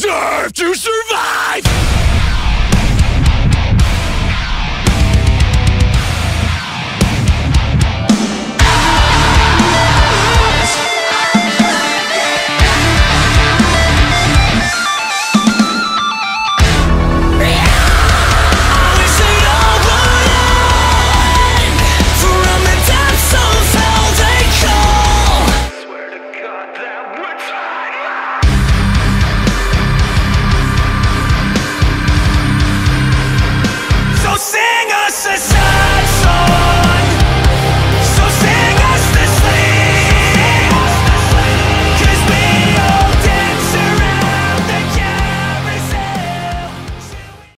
deserve to survive!